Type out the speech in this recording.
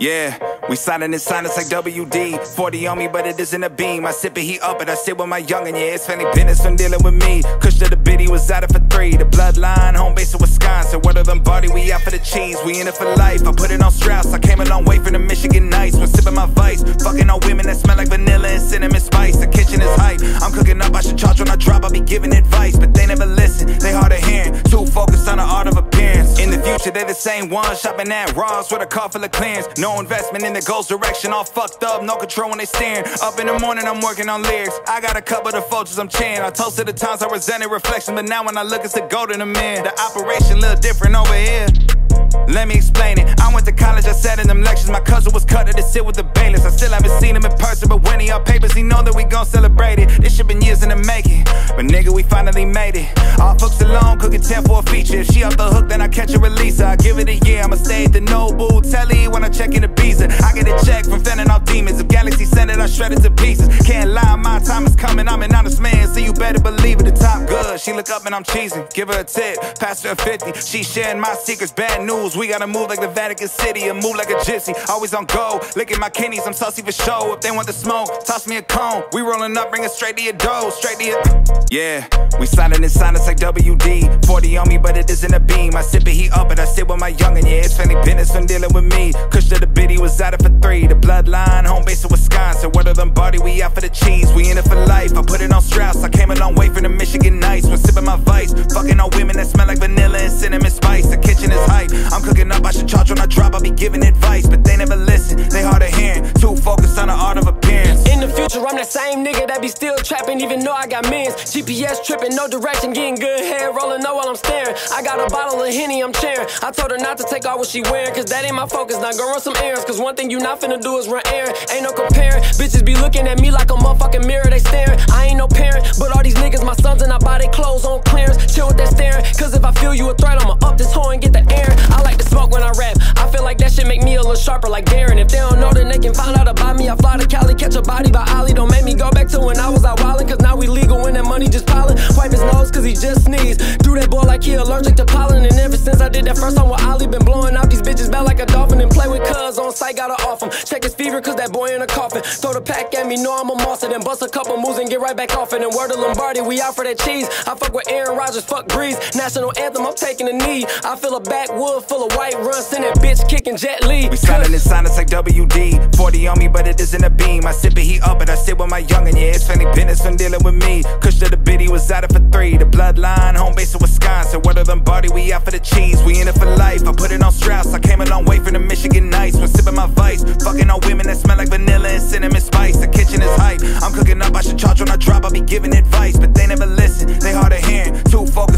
Yeah, we signing in silence like WD. 40 on me, but it isn't a beam. I sip it, he up it. I sit with my youngin', yeah, it's family business, I'm dealing with me. Kush to the biddy was out it for three. The bloodline, home base of Wisconsin. What of body, we out for the cheese. We in it for life. I put it on Strauss. I came a long way from the Michigan nights. When sipping my vice, fucking on women that smell like vanilla and cinnamon spice. The kitchen is hype. I'm cooking up, I should charge when I drop. I'll be giving advice, but they never listen. The same ones shopping at Ross with a car full of clearance. No investment in the goals direction, all fucked up, no control when they staring. Up in the morning, I'm working on lyrics. I got a couple of photos I'm cheering. I toasted the times I resented reflection, but now when I look, it's the gold in the man. The operation little different over here. Let me explain it. I went to college, I sat in them lectures. My cousin was cut to sit with the bailiffs. I still haven't seen him in person, but when he up papers, he know that we gon' celebrate it. This shit been years in the making, but nigga, we finally made it. All folks alone, cooking 10 for a feature. If she off the hook, then I catch a release. I give it a year, I'ma stay at the Nobu Telly when I check in the Visa. I get a check from fending off demons. If Galaxy send it, I shred it to pieces. Can't lie, my time is coming. I'm an honest man, so you better believe it. She look up and I'm cheesing. Give her a tip, pass her a 50. She sharing my secrets, bad news. We gotta move like the Vatican City and move like a gypsy. Always on go, licking my kidneys. I'm saucy for show. If they want the smoke, toss me a cone. We rolling up, bring it straight to your dough, straight to your. Yeah, we silent in silence like WD. 40 on me, but it isn't a beam. I sip it, he up it. I sit with my youngin'. Yeah, it's family business, I'm dealing with me. Kush to the biddy was out it for three. The bloodline, home base of Wisconsin. What of them body, we out for the cheese. We in it for life. I put it on Strauss. Women that smell like vanilla and cinnamon spice. The kitchen is hype. I'm cooking up, I should charge when I drop. I'll be giving advice, but they never listen. They hard of hearing. Too focused on the art of appearance. In the future, I'm that same nigga that be still trapping, even though I got mins. GPS tripping, no direction, getting good hair, rolling up while I'm staring. I got a bottle of Henny, I'm cheering. I told her not to take off what she wearing, cause that ain't my focus. Now go run some errands, cause one thing you not finna do is run errand. Ain't no comparing. Bitches be looking at me like a motherfucking mirror, they staring. I ain't no parent, sharper, like Darren. If they don't know, then they can find out about me. I fly to Cali, catch a body by Ollie. Don't make me go back to when I was out wildin', cause now we legal when money just piling. Wipe his nose, cause he just sneezed. Do that boy like he allergic to pollen. And ever since I did that first song with Ollie, been blowing out these bitches back like a dolphin. And play with cuz on site, gotta off him. Check his fever, cause that boy in a coffin. Throw the pack at me, know I'm a monster. Then bust a couple moves and get right back off it. And word to Lombardi, we out for that cheese. I fuck with Aaron Rodgers, fuck Brees. National anthem, I'm taking a knee. I feel a backwood full of white runs, send that bitch kicking Jet Li. We silent in silence like WD. 40 on me, but it isn't a beam. I sip it, he up it. I sit with my youngin'. Yeah, it's family business, I'm dealing with me. To the we was at it for three. The bloodline, home base of Wisconsin. whether them body we out for the cheese. We in it for life. I put it on Strauss. I came a long way from the Michigan Nights. When sipping my vice, fucking all women that smell like vanilla and cinnamon spice. The kitchen is hype. I'm cooking up. I should charge when I drop. I be giving advice, but they never listen. They hard of hearing. Too focused